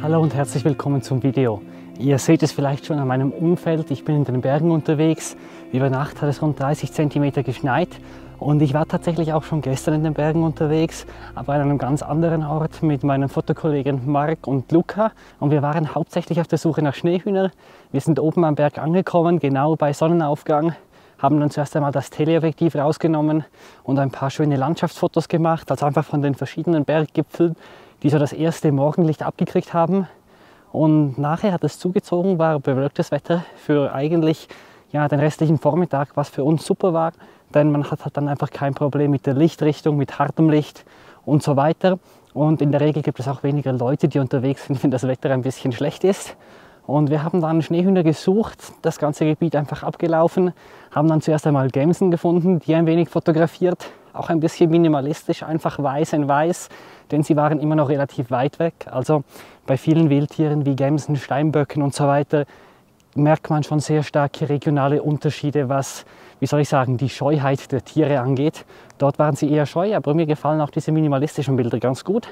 Hallo und herzlich willkommen zum Video. Ihr seht es vielleicht schon an meinem Umfeld, ich bin in den Bergen unterwegs. Über Nacht hat es rund 30 cm geschneit und ich war tatsächlich auch schon gestern in den Bergen unterwegs, aber an einem ganz anderen Ort mit meinen Fotokollegen Marc und Luca. Und wir waren hauptsächlich auf der Suche nach Schneehühner. Wir sind oben am Berg angekommen, genau bei Sonnenaufgang, haben dann zuerst einmal das Teleobjektiv rausgenommen und ein paar schöne Landschaftsfotos gemacht, also einfach von den verschiedenen Berggipfeln, die so das erste Morgenlicht abgekriegt haben. Und nachher hat es zugezogen, war bewölktes Wetter für eigentlich ja, den restlichen Vormittag, was für uns super war denn man hat halt dann einfach kein Problem mit der Lichtrichtung, mit hartem Licht und so weiter. Und in der Regel gibt es auch weniger Leute, die unterwegs sind, wenn das Wetter ein bisschen schlecht ist. Und wir haben dann Schneehühner gesucht, das ganze Gebiet einfach abgelaufen, haben dann zuerst einmal Gämsen gefunden, die ein wenig fotografiert, auch ein bisschen minimalistisch, einfach weiß in weiß, denn sie waren immer noch relativ weit weg. Also bei vielen Wildtieren wie Gämsen, Steinböcken und so weiter merkt man schon sehr starke regionale Unterschiede, was wie soll ich sagen, die Scheuheit der Tiere angeht. Dort waren sie eher scheu, aber mir gefallen auch diese minimalistischen Bilder ganz gut.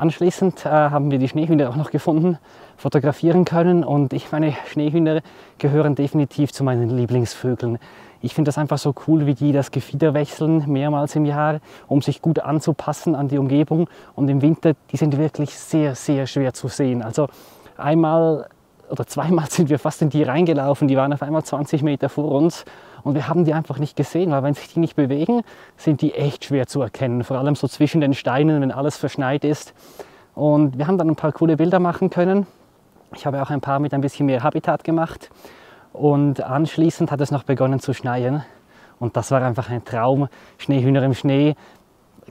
Anschließend äh, haben wir die Schneehühner auch noch gefunden, fotografieren können und ich meine, Schneehühner gehören definitiv zu meinen Lieblingsvögeln. Ich finde das einfach so cool, wie die das Gefieder wechseln mehrmals im Jahr, um sich gut anzupassen an die Umgebung. Und im Winter, die sind wirklich sehr, sehr schwer zu sehen. Also einmal oder zweimal sind wir fast in die reingelaufen, die waren auf einmal 20 Meter vor uns und wir haben die einfach nicht gesehen, weil wenn sich die nicht bewegen, sind die echt schwer zu erkennen. Vor allem so zwischen den Steinen, wenn alles verschneit ist. Und wir haben dann ein paar coole Bilder machen können. Ich habe auch ein paar mit ein bisschen mehr Habitat gemacht. Und anschließend hat es noch begonnen zu schneien. Und das war einfach ein Traum. Schneehühner im Schnee,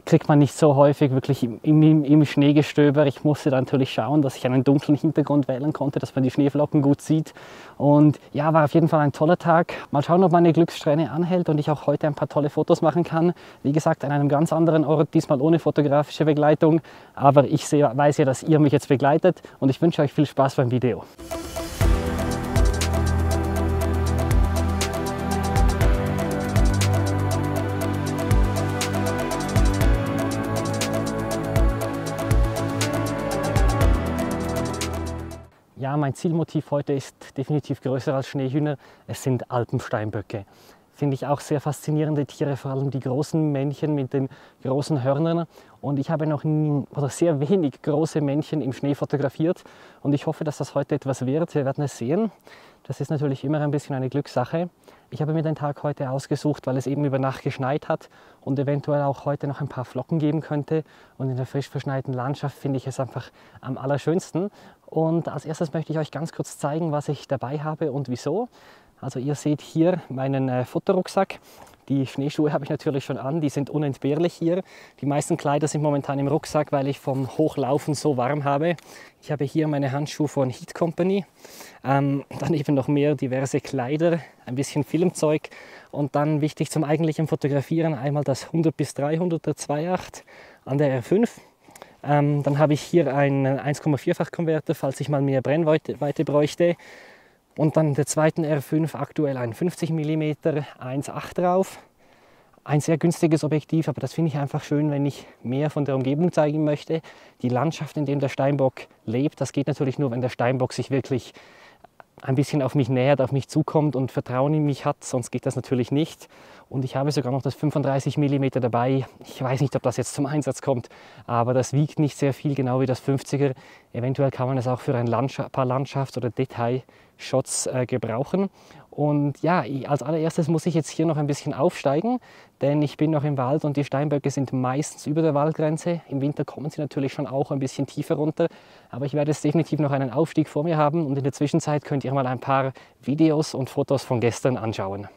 kriegt man nicht so häufig wirklich im, im, im, Schneegestöber. Ich musste dann natürlich schauen, dass ich einen dunklen Hintergrund wählen konnte, dass man die Schneeflocken gut sieht. Und ja, war auf jeden Fall ein toller Tag. Mal schauen, ob meine Glückssträhne anhält und ich auch heute ein paar tolle Fotos machen kann. Wie gesagt, an einem ganz anderen Ort, diesmal ohne fotografische Begleitung. Aber ich sehe, weiß ja, dass ihr mich jetzt begleitet und ich wünsche euch viel Spaß beim Video. Ja, mein Zielmotiv heute ist definitiv größer als Schneehühner. Es sind Alpensteinböcke. Finde ich auch sehr faszinierende Tiere, vor allem die großen Männchen mit den großen Hörnern. Und ich habe noch nie, oder sehr wenig große Männchen im Schnee fotografiert. Und ich hoffe, dass das heute etwas wird. Wir werden es sehen. Das ist natürlich immer ein bisschen eine Glückssache. Ich habe mir den Tag heute ausgesucht, weil es eben über Nacht geschneit hat und eventuell auch heute noch ein paar Flocken geben könnte. Und in der frisch verschneiten Landschaft finde ich es einfach am allerschönsten. Und als erstes möchte ich euch ganz kurz zeigen, was ich dabei habe und wieso. Also ihr seht hier meinen äh, Fotorucksack. Die Schneeschuhe habe ich natürlich schon an, die sind unentbehrlich hier. Die meisten Kleider sind momentan im Rucksack, weil ich vom Hochlaufen so warm habe. Ich habe hier meine Handschuhe von Heat Company, ähm, dann eben noch mehr diverse Kleider, ein bisschen Filmzeug und dann wichtig zum eigentlichen Fotografieren einmal das 100 bis 300er 2.8 an der R5. Ähm, dann habe ich hier einen 1,4-fach Konverter, falls ich mal mehr Brennweite bräuchte. Und dann der zweiten R5 aktuell ein 50 mm 1.8 drauf. Ein sehr günstiges Objektiv, aber das finde ich einfach schön, wenn ich mehr von der Umgebung zeigen möchte. Die Landschaft, in der der Steinbock lebt, das geht natürlich nur, wenn der Steinbock sich wirklich ein bisschen auf mich nähert, auf mich zukommt und Vertrauen in mich hat, sonst geht das natürlich nicht. Und ich habe sogar noch das 35 mm dabei. Ich weiß nicht, ob das jetzt zum Einsatz kommt, aber das wiegt nicht sehr viel, genau wie das 50er. Eventuell kann man es auch für ein Landschaft, paar Landschafts- oder Detailshots äh, gebrauchen. Und ja, als allererstes muss ich jetzt hier noch ein bisschen aufsteigen, denn ich bin noch im Wald und die Steinböcke sind meistens über der Waldgrenze. Im Winter kommen sie natürlich schon auch ein bisschen tiefer runter, aber ich werde jetzt definitiv noch einen Aufstieg vor mir haben und in der Zwischenzeit könnt ihr mal ein paar Videos und Fotos von gestern anschauen.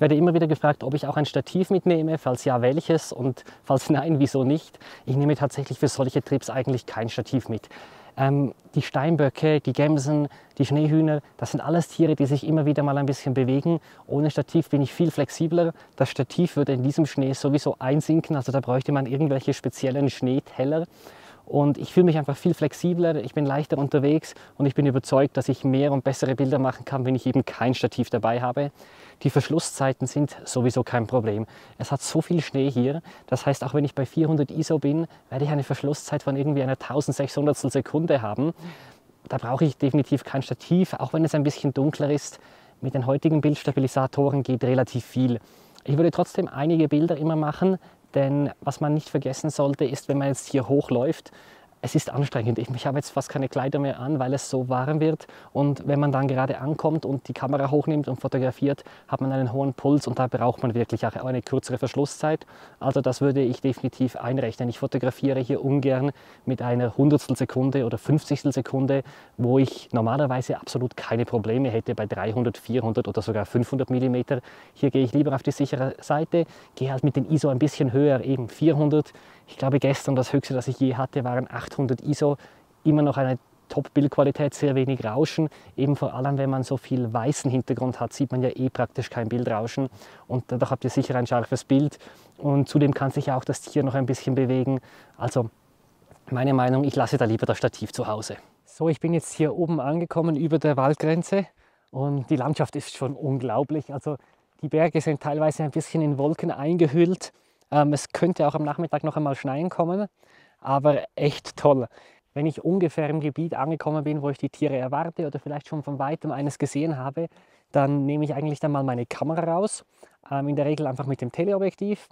Ich werde immer wieder gefragt, ob ich auch ein Stativ mitnehme, falls ja, welches und falls nein, wieso nicht. Ich nehme tatsächlich für solche Trips eigentlich kein Stativ mit. Ähm, die Steinböcke, die Gämsen, die Schneehühner, das sind alles Tiere, die sich immer wieder mal ein bisschen bewegen. Ohne Stativ bin ich viel flexibler. Das Stativ würde in diesem Schnee sowieso einsinken, also da bräuchte man irgendwelche speziellen Schneeteller. Und ich fühle mich einfach viel flexibler, ich bin leichter unterwegs und ich bin überzeugt, dass ich mehr und bessere Bilder machen kann, wenn ich eben kein Stativ dabei habe. Die Verschlusszeiten sind sowieso kein Problem. Es hat so viel Schnee hier, das heißt, auch wenn ich bei 400 ISO bin, werde ich eine Verschlusszeit von irgendwie einer 1600 Sekunde haben. Da brauche ich definitiv kein Stativ, auch wenn es ein bisschen dunkler ist. Mit den heutigen Bildstabilisatoren geht relativ viel. Ich würde trotzdem einige Bilder immer machen, denn was man nicht vergessen sollte, ist, wenn man jetzt hier hochläuft, es ist anstrengend. Ich habe jetzt fast keine Kleider mehr an, weil es so warm wird. Und wenn man dann gerade ankommt und die Kamera hochnimmt und fotografiert, hat man einen hohen Puls und da braucht man wirklich auch eine kürzere Verschlusszeit. Also das würde ich definitiv einrechnen. Ich fotografiere hier ungern mit einer Hundertstel Sekunde oder Fünfzigstel Sekunde, wo ich normalerweise absolut keine Probleme hätte bei 300, 400 oder sogar 500 mm. Hier gehe ich lieber auf die sichere Seite, gehe halt mit den ISO ein bisschen höher, eben 400 ich glaube, gestern das höchste, das ich je hatte, waren 800 ISO. Immer noch eine Top-Bildqualität, sehr wenig Rauschen. Eben vor allem, wenn man so viel weißen Hintergrund hat, sieht man ja eh praktisch kein Bildrauschen. Und da habt ihr sicher ein scharfes Bild. Und zudem kann sich auch das Tier noch ein bisschen bewegen. Also meine Meinung, ich lasse da lieber das Stativ zu Hause. So, ich bin jetzt hier oben angekommen über der Waldgrenze und die Landschaft ist schon unglaublich. Also die Berge sind teilweise ein bisschen in Wolken eingehüllt. Ähm, es könnte auch am Nachmittag noch einmal schneien kommen, aber echt toll. Wenn ich ungefähr im Gebiet angekommen bin, wo ich die Tiere erwarte oder vielleicht schon von weitem eines gesehen habe, dann nehme ich eigentlich dann mal meine Kamera raus, ähm, in der Regel einfach mit dem Teleobjektiv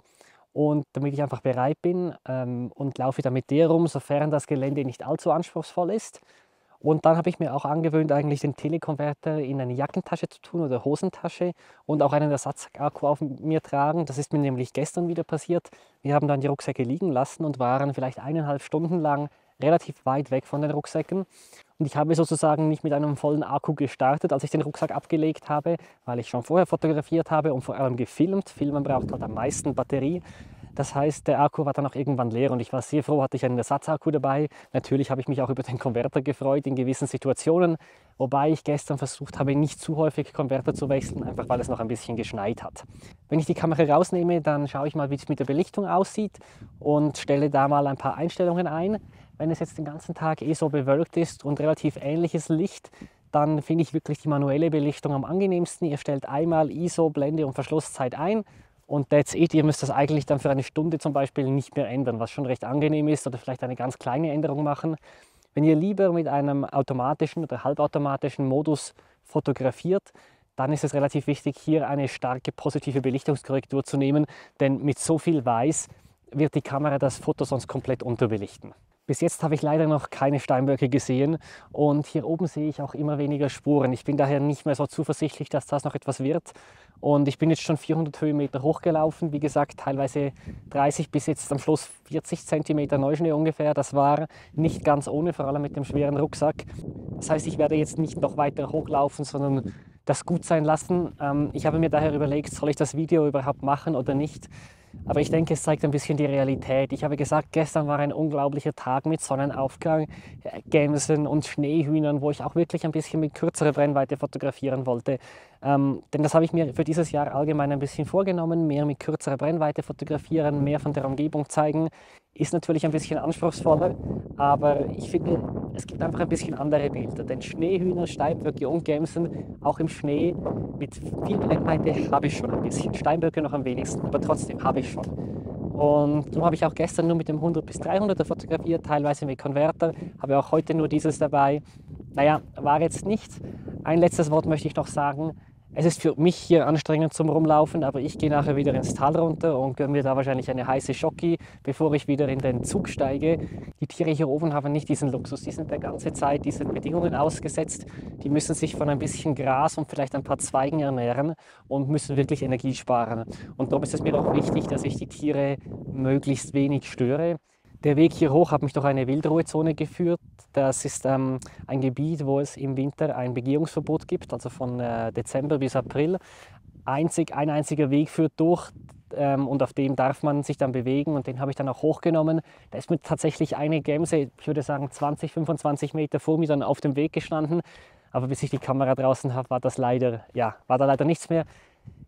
und damit ich einfach bereit bin ähm, und laufe dann mit der rum, sofern das Gelände nicht allzu anspruchsvoll ist. Und dann habe ich mir auch angewöhnt, eigentlich den Telekonverter in eine Jackentasche zu tun oder Hosentasche und auch einen Ersatzakku auf mir tragen. Das ist mir nämlich gestern wieder passiert. Wir haben dann die Rucksäcke liegen lassen und waren vielleicht eineinhalb Stunden lang relativ weit weg von den Rucksäcken. Und ich habe sozusagen nicht mit einem vollen Akku gestartet, als ich den Rucksack abgelegt habe, weil ich schon vorher fotografiert habe und vor allem gefilmt. Filmen braucht halt am meisten Batterie. Das heißt, der Akku war dann auch irgendwann leer und ich war sehr froh, hatte ich einen Ersatzakku dabei. Natürlich habe ich mich auch über den Konverter gefreut in gewissen Situationen, wobei ich gestern versucht habe, nicht zu häufig Konverter zu wechseln, einfach weil es noch ein bisschen geschneit hat. Wenn ich die Kamera rausnehme, dann schaue ich mal, wie es mit der Belichtung aussieht und stelle da mal ein paar Einstellungen ein. Wenn es jetzt den ganzen Tag eh so bewölkt ist und relativ ähnliches Licht, dann finde ich wirklich die manuelle Belichtung am angenehmsten. Ihr stellt einmal ISO, Blende und Verschlusszeit ein und that's it. Ihr müsst das eigentlich dann für eine Stunde zum Beispiel nicht mehr ändern, was schon recht angenehm ist oder vielleicht eine ganz kleine Änderung machen. Wenn ihr lieber mit einem automatischen oder halbautomatischen Modus fotografiert, dann ist es relativ wichtig, hier eine starke positive Belichtungskorrektur zu nehmen, denn mit so viel Weiß wird die Kamera das Foto sonst komplett unterbelichten. Bis jetzt habe ich leider noch keine Steinböcke gesehen und hier oben sehe ich auch immer weniger Spuren. Ich bin daher nicht mehr so zuversichtlich, dass das noch etwas wird. Und ich bin jetzt schon 400 Höhenmeter hochgelaufen, wie gesagt, teilweise 30 bis jetzt am Schluss 40 Zentimeter Neuschnee ungefähr. Das war nicht ganz ohne, vor allem mit dem schweren Rucksack. Das heißt, ich werde jetzt nicht noch weiter hochlaufen, sondern das gut sein lassen. Ähm, ich habe mir daher überlegt, soll ich das Video überhaupt machen oder nicht. Aber ich denke, es zeigt ein bisschen die Realität. Ich habe gesagt, gestern war ein unglaublicher Tag mit Sonnenaufgang, äh, Gämsen und Schneehühnern, wo ich auch wirklich ein bisschen mit kürzerer Brennweite fotografieren wollte. Ähm, denn das habe ich mir für dieses Jahr allgemein ein bisschen vorgenommen, mehr mit kürzerer Brennweite fotografieren, mehr von der Umgebung zeigen. Ist natürlich ein bisschen anspruchsvoller, aber ich finde, es gibt einfach ein bisschen andere Bilder. Denn Schneehühner, Steinböcke und Gämsen, auch im Schnee, mit viel Brennweite habe ich schon ein bisschen. Steinböcke noch am wenigsten, aber trotzdem habe ich schon. Und darum habe ich auch gestern nur mit dem 100 bis 300er fotografiert, teilweise mit Konverter, habe auch heute nur dieses dabei. Naja, war jetzt nichts. Ein letztes Wort möchte ich noch sagen. Es ist für mich hier anstrengend zum Rumlaufen, aber ich gehe nachher wieder ins Tal runter und gönne mir da wahrscheinlich eine heiße Schocki, bevor ich wieder in den Zug steige. Die Tiere hier oben haben nicht diesen Luxus, die sind der ganze Zeit diesen Bedingungen ausgesetzt. Die müssen sich von ein bisschen Gras und vielleicht ein paar Zweigen ernähren und müssen wirklich Energie sparen. Und darum ist es mir auch wichtig, dass ich die Tiere möglichst wenig störe. Der Weg hier hoch hat mich durch eine Wildruhezone geführt. Das ist ähm, ein Gebiet, wo es im Winter ein Begehungsverbot gibt, also von äh, Dezember bis April. einzig, ein einziger Weg führt durch ähm, und auf dem darf man sich dann bewegen und den habe ich dann auch hochgenommen. Da ist mir tatsächlich eine Gemse, ich würde sagen 20, 25 Meter vor mir dann auf dem Weg gestanden. Aber bis ich die Kamera draußen habe, war das leider, ja, war da leider nichts mehr.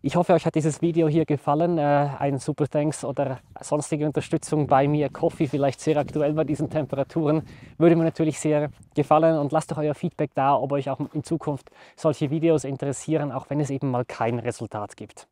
Ich hoffe, euch hat dieses Video hier gefallen. Äh, ein Super Thanks oder sonstige Unterstützung bei mir, Coffee vielleicht sehr aktuell bei diesen Temperaturen, würde mir natürlich sehr gefallen. Und lasst doch euer Feedback da, ob euch auch in Zukunft solche Videos interessieren, auch wenn es eben mal kein Resultat gibt.